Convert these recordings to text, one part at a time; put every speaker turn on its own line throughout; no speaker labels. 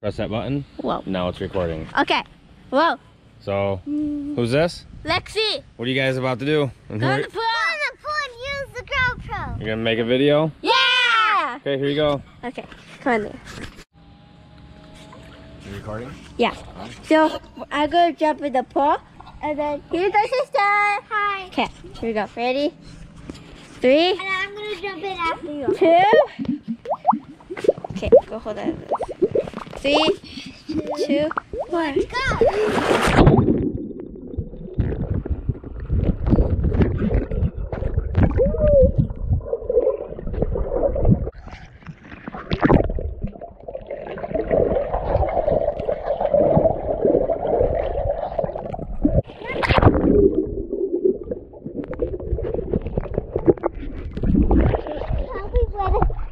Press that button.
Whoa.
Now it's recording.
Okay. Whoa.
So, who's this?
Lexi.
What are you guys about to do? And
Go
here-
to the pool.
use the GoPro.
You're gonna make a video?
Yeah.
Okay, here you go.
Okay. Come on there.
You recording?
Yeah. So I'm gonna jump in the pool, and then here's our sister.
Hi.
Okay. Here we go. Ready? Three,
And I'm gonna jump in after you.
two. Okay. Go hold on. Three, two, one.
Go.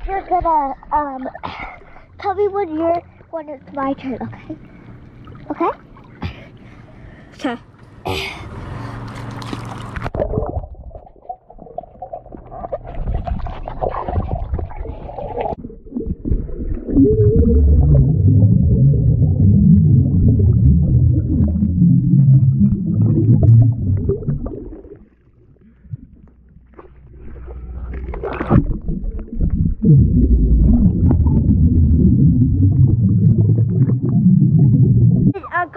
You're gonna um. Tell me when you're when it's my turn. Okay. Okay.
Okay.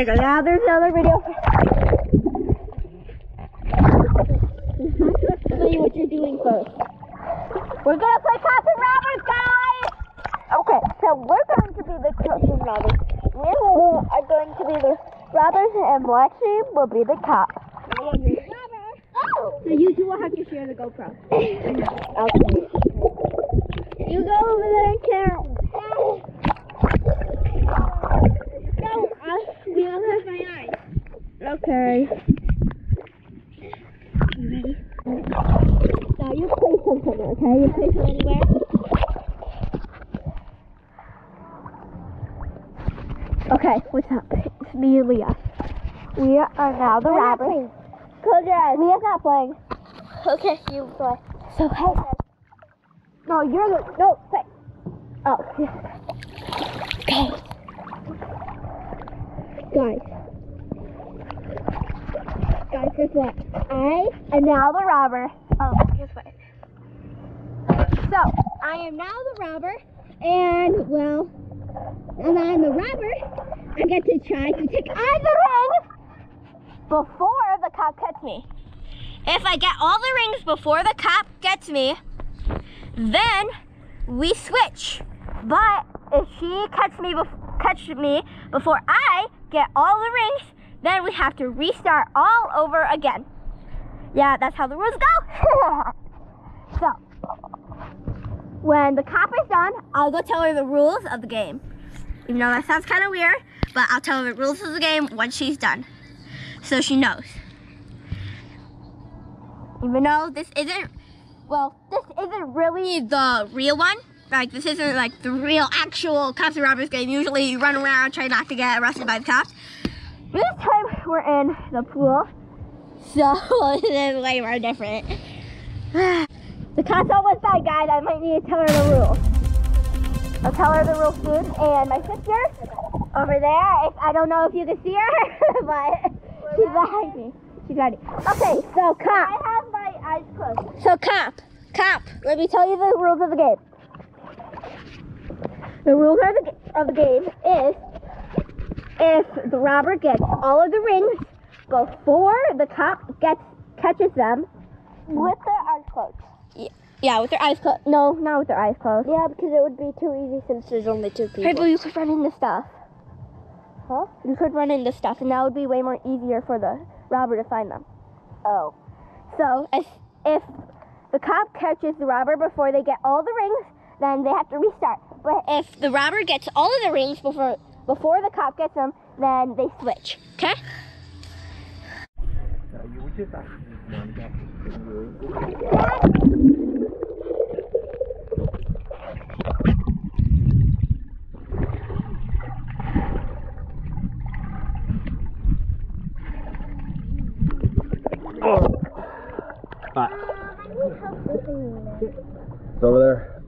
you go. Now there's another video. Show you what you're doing first. We're gonna play cops and robbers, guys. Okay, so we're going to be the cops and robbers. Lulu are going to be the robbers, and Lexi will be the cop. So you two will have to share the GoPro. Okay. You go over there and count. No, I'll have my eyes. Okay. You ready? Now you play something, okay? You place it anywhere. Okay, what's up? It's me and Leah. We are now the robbers. Close your eyes. Leah's not playing. Okay, you play. So hey. No, you're the no. Play. Oh. Okay. Guys. Guys, guess what? I am now the robber. Oh, guess what? So, I am now the robber, and, well, as I am the robber, I get to try to take all the before the cop gets me. If I get all the rings before the cop gets me, then we switch. But if she catch me, catch me before I get all the rings, then we have to restart all over again. Yeah, that's how the rules go. so, when the cop is done, I'll go tell her the rules of the game. Even though that sounds kind of weird, but I'll tell her the rules of the game once she's done. So she knows. Even though this isn't, well, this isn't really the real one. Like, this isn't like the real actual cops and robbers game. Usually you run around, try not to get arrested by the cops. This time we're in the pool. So it's way more different. The cops almost died, guys. I might need to tell her the rules. I'll tell her the rules soon. And my sister over there, I don't know if you can see her, but she's behind me. She's ready. Okay, so cop. I have my eyes closed. So cop, cop, let me tell you the rules of the game. The rules of the, of the game is if the robber gets all of the rings before the cop gets catches them with their eyes closed. Yeah, with their eyes closed. No, not with their eyes closed.
Yeah, because it would be too easy since there's only two people.
People, you could run into stuff.
Huh?
You could run into stuff, and that would be way more easier for the robber to find them.
Oh.
So if if the cop catches the robber before they get all the rings, then they have to restart. But if the robber gets all of the rings before before the cop gets them, then they switch. Okay?
It's over there.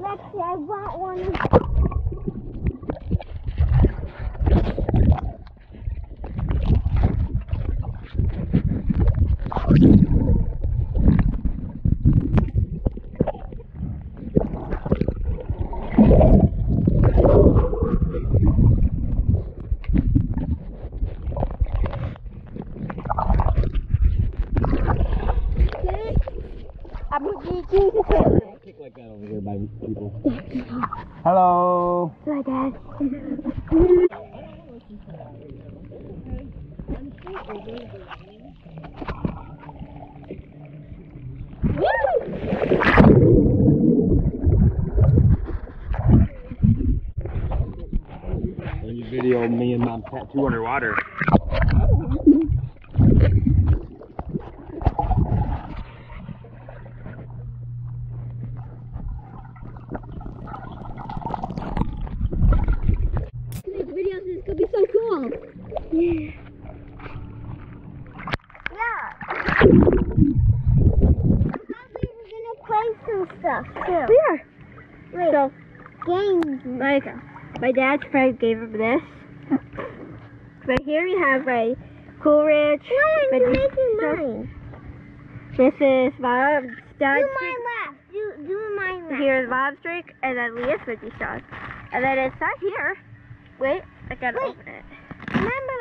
Lexi, I bought one.
I'm Jesus.
like that over here by people. Hello.
My dad.
When you video me and mom tattoo underwater.
These videos is gonna be so cool.
Yeah. were gonna play some stuff too.
We are.
Wait,
So
games.
like my dad's friend gave him this. But here we have my.
Why are you
Veggie
making mine?
This is mom's
Do mine last. Do do mine last.
Here's mom's drink, and then Leah's veggie sauce. And then it's not here. Wait, I gotta
Wait.
open it.
Remember,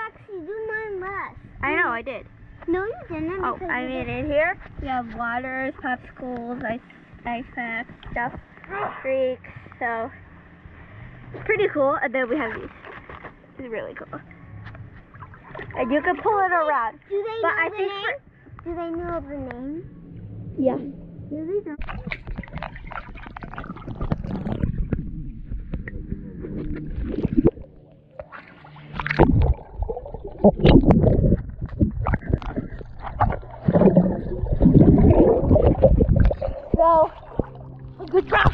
Lexi, do mine last.
I know, I did.
No, you didn't.
Oh, I mean, in here we have waters, popsicles, ice, ice packs, stuff, streaks. So it's pretty cool. And then we have these. It's really cool. And you can pull it around.
Do they
But
know
I
the
think
name? Do they know the name?
Yeah.
Do they know?
So good job.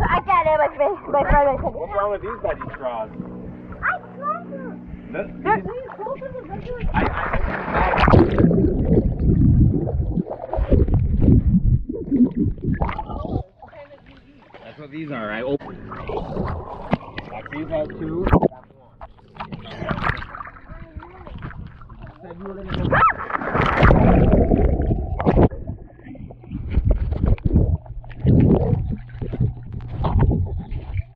I got it. My friend, my friend
What's wrong with these veggie straws?
I tried to.
This,
Will you close the regular?
I, I, That's what these are. I opened. Like these have two.